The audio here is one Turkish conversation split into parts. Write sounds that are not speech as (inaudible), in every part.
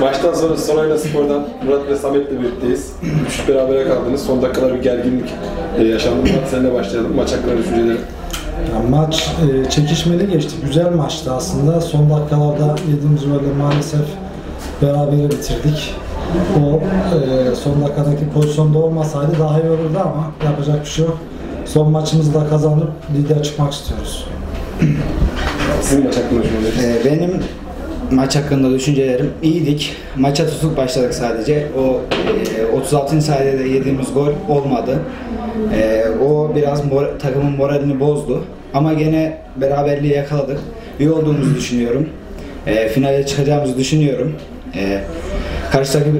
Maçtan sonra Sonayla Spor'dan Murat ve Samet'le birlikteyiz. Üç berabere kaldınız. Son dakikalar bir gerginlik e, yaşandı. Murat seninle başlayalım. Maç hakkında düşünceleri. Ya maç e, çekişmeli geçti. Güzel maçtı aslında. Son dakikalarda yediğimiz golle maalesef berabere bitirdik. O e, son dakikadaki pozisyonda olmasaydı daha iyi olurdu ama yapacak bir şey yok. Son maçımızı da kazanıp lider çıkmak istiyoruz. Sizin maç hakkında düşünceleriniz. Ee, Benim maç hakkında düşüncelerim iyiydik. Maça tutuk başladık sadece. O e, 36. saniyede yediğimiz gol olmadı. E, o biraz mor- takımın moralini bozdu. Ama gene beraberliği yakaladık. İyi olduğumuzu düşünüyorum. E, finale çıkacağımızı düşünüyorum. E, karşıdaki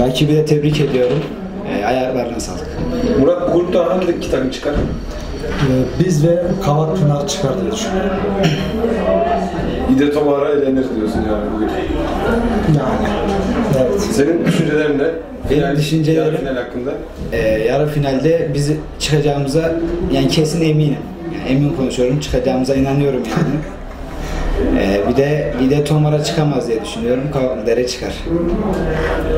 rakibi de tebrik ediyorum. E, ayaklarına sağlık. Murat bu grupta hangi takım çıkar? E, biz ve Kavak Pınar çıkar diye düşünüyorum. İde Tomara elenir diyorsun yani bugün. Yani evet. Senin düşüncelerin ne? Benim Final- düşüncelerim- yarı final hakkında. e, yarı finalde bizi çıkacağımıza yani kesin eminim. Yani emin konuşuyorum. Çıkacağımıza inanıyorum yani. (laughs) E, bir de bir de Tomara çıkamaz diye düşünüyorum. Kavaklıdere çıkar.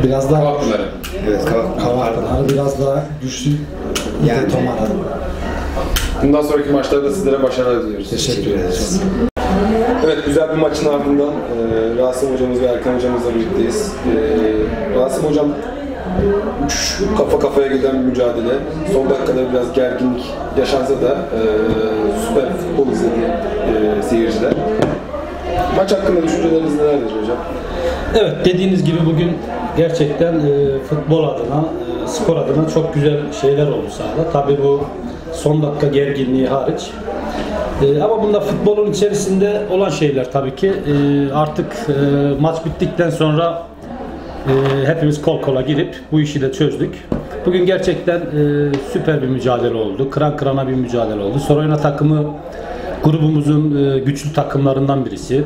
Biraz daha Kavaklıları. Evet Kavak. Kavak pardon. Pınar biraz daha güçlü Yani- yani. Tomara. Bundan sonraki maçlarda sizlere başarılar diliyoruz. Teşekkür ederiz. Evet güzel bir maçın ardından e, Rasim hocamız ve Erkan hocamızla birlikteyiz. E, Rasim hocam üç kafa kafaya giden bir mücadele. Son dakikada biraz gerginlik yaşansa da e, süper futbol izledi e, seyirciler. Maç hakkında düşünceleriniz nelerdir hocam? Evet dediğiniz gibi bugün gerçekten e, futbol adına, e, spor adına çok güzel şeyler oldu sahada. Tabii bu son dakika gerginliği hariç. E, ama bunda futbolun içerisinde olan şeyler tabii ki. E, artık e, maç bittikten sonra e, hepimiz kol kola girip bu işi de çözdük. Bugün gerçekten e, süper bir mücadele oldu. Kıran kırana bir mücadele oldu. Soroyna takımı grubumuzun e, güçlü takımlarından birisi.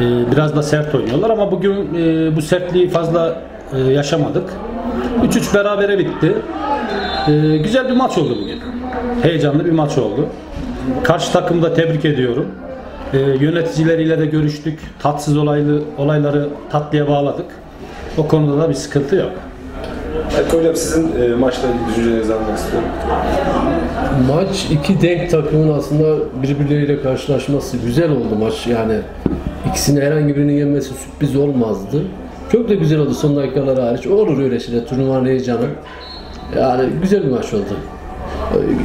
Ee, biraz da sert oynuyorlar ama bugün e, bu sertliği fazla e, yaşamadık. 3-3 berabere bitti. Ee, güzel bir maç oldu bugün. Heyecanlı bir maç oldu. Karşı takımı da tebrik ediyorum. Ee, yöneticileriyle de görüştük. Tatsız olaylı olayları tatlıya bağladık. O konuda da bir sıkıntı yok. Erkan hocam sizin e, maçla ilgili düşüncelerinizi almak istiyorum. Maç iki denk takımın aslında birbirleriyle karşılaşması güzel oldu maç yani ikisini herhangi birinin yenmesi sürpriz olmazdı. Çok da güzel oldu son dakikalar hariç. Olur öyle şeyler turnuvanın heyecanı. Yani güzel bir maç oldu.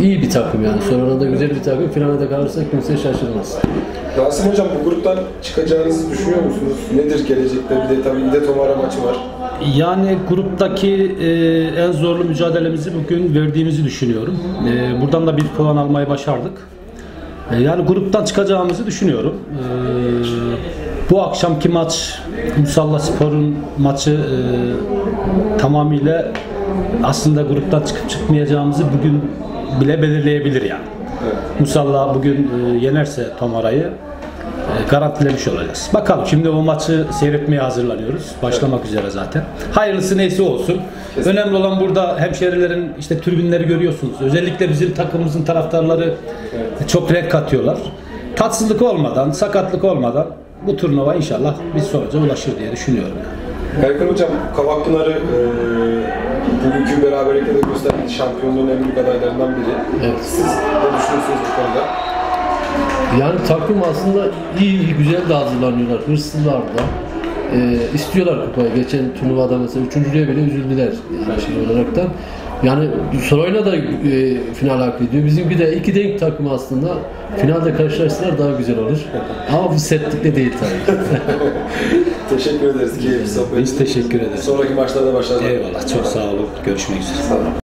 İyi bir takım yani. Sonra da güzel bir takım. Finale de kalırsa kimse şaşırmaz. Rasim hocam bu gruptan çıkacağınızı düşünüyor musunuz? Nedir gelecekte? Bir de tabii İde Tomara maçı var. Yani gruptaki e, en zorlu mücadelemizi bugün verdiğimizi düşünüyorum. E, buradan da bir puan almayı başardık. E, yani gruptan çıkacağımızı düşünüyorum. E, bu akşamki maç Musalla Spor'un maçı e, tamamıyla aslında gruptan çıkıp çıkmayacağımızı bugün bile belirleyebilir yani. Musalla bugün e, yenerse Tomara'yı e, garantilemiş olacağız. Bakalım şimdi o maçı seyretmeye hazırlanıyoruz. Başlamak üzere zaten. Hayırlısı neyse olsun. Önemli olan burada hemşerilerin işte tribünleri görüyorsunuz. Özellikle bizim takımımızın taraftarları çok renk katıyorlar. Tatsızlık olmadan, sakatlık olmadan bu turnuva inşallah bir sonuca ulaşır diye düşünüyorum. Yani. Erkan hocam Kavakpınar'ı e, bugünkü beraberlikte de gösterdiği şampiyonluğun en büyük adaylarından biri. Evet. Siz ne düşünüyorsunuz bu konuda? Yani takım aslında iyi, iyi güzel de hazırlanıyorlar. Hırslılar da. Ee, istiyorlar kupayı. Geçen turnuvada mesela üçüncülüğe bile üzüldüler. Yani şey olaraktan. Yani Soroyla da e, final hak ediyor. Bizimki de iki denk takım aslında. Finalde karşılaşsalar daha güzel olur. Ama bu sertlikle değil tabii. (laughs) Teşekkür ederiz keyifli sohbet. Biz teşekkür ederiz. Sonraki maçlarda başarılar. Eyvallah çok sağ olun. Görüşmek üzere. Sağ olun.